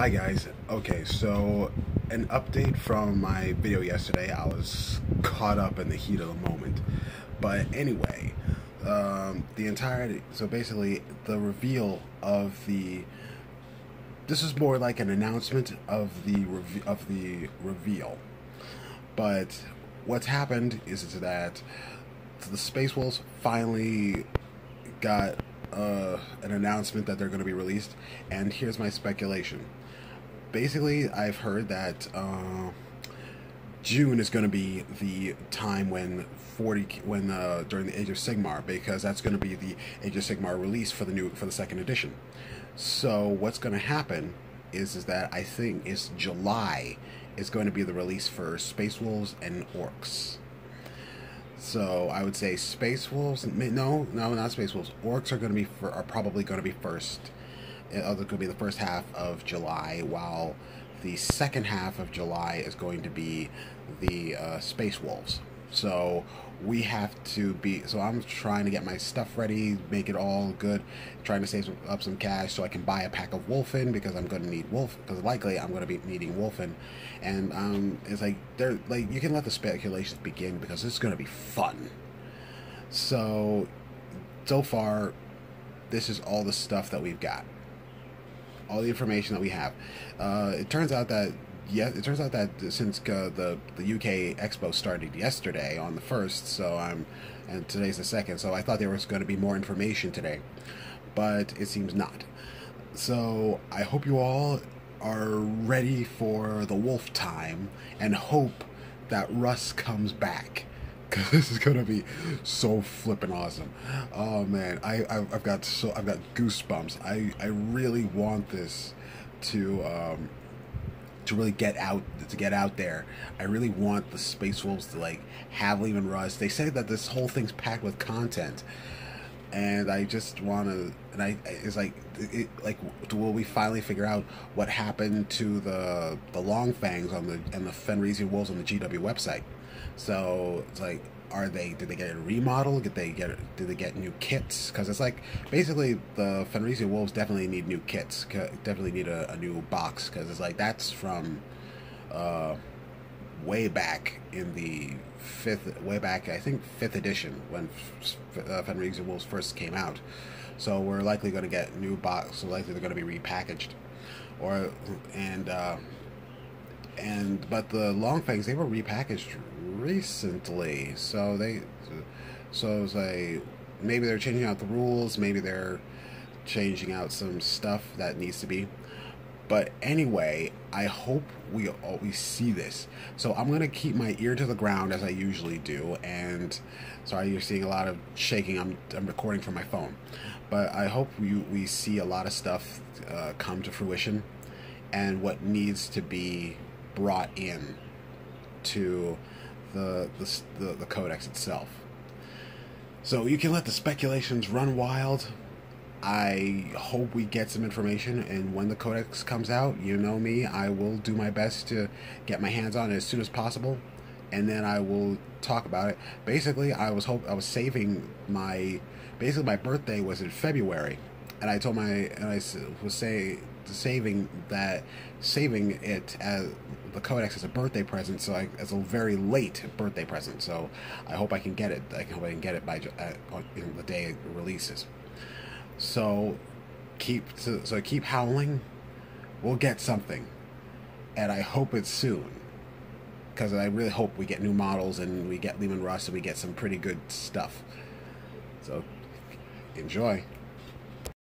Hi guys. Okay, so an update from my video yesterday. I was caught up in the heat of the moment. But anyway, um, the entirety. So basically, the reveal of the. This is more like an announcement of the of the reveal. But what's happened is that the Space Wolves finally got uh, an announcement that they're going to be released, and here's my speculation. Basically, I've heard that uh, June is going to be the time when 40 when uh, during the Age of Sigmar because that's going to be the Age of Sigmar release for the new for the second edition. So what's going to happen is is that I think is July is going to be the release for Space Wolves and Orcs. So I would say Space Wolves. No, no, not Space Wolves. Orcs are going to be for, are probably going to be first. It's going to be the first half of July, while the second half of July is going to be the uh, Space Wolves. So we have to be. So I'm trying to get my stuff ready, make it all good, trying to save some, up some cash so I can buy a pack of Wulfen because I'm going to need Wolf because likely I'm going to be needing Wulfen, and um, it's like they're like you can let the speculations begin because it's going to be fun. So, so far, this is all the stuff that we've got, all the information that we have. Uh, it turns out that yeah, it turns out that since uh, the the UK Expo started yesterday on the first, so I'm and today's the second, so I thought there was going to be more information today, but it seems not. So I hope you all are ready for the wolf time and hope that Russ comes back because this is gonna be so flippin' awesome. Oh man, I I've got so I've got goosebumps. I I really want this to um, to really get out to get out there. I really want the Space Wolves to like have Leman Russ. They say that this whole thing's packed with content, and I just want to. And I it's like it, like will we finally figure out what happened to the the Long Fangs on the and the Fenrisian Wolves on the GW website? So it's like are they did they get a remodel did they get did they get new kits because it's like basically the Fenrisian Wolves definitely need new kits definitely need a, a new box because it's like that's from uh, way back in the fifth way back I think fifth edition when uh, Fenrisian Wolves first came out. So we're likely going to get new box so likely they're going to be repackaged. Or and uh, and but the long fangs they were repackaged recently. So they so it's like maybe they're changing out the rules maybe they're changing out some stuff that needs to be but anyway i hope we always see this so i'm to keep my ear to the ground as i usually do and sorry you're seeing a lot of shaking i'm, I'm recording from my phone but i hope we, we see a lot of stuff uh, come to fruition and what needs to be brought in to the, the, the, the codex itself. So you can let the speculations run wild. I hope we get some information, and when the codex comes out, you know me, I will do my best to get my hands on it as soon as possible, and then I will talk about it. Basically, I was hope I was saving my basically my birthday was in February, and I told my and I was say saving that saving it as the codex as a birthday present so I, as a very late birthday present so i hope i can get it i hope i can get it by uh, the day it releases so keep so, keep howling. We'll get something. And i hope it's soon. Because i really hope we get new models and we get Leman Russ and we get some pretty good stuff. So enjoy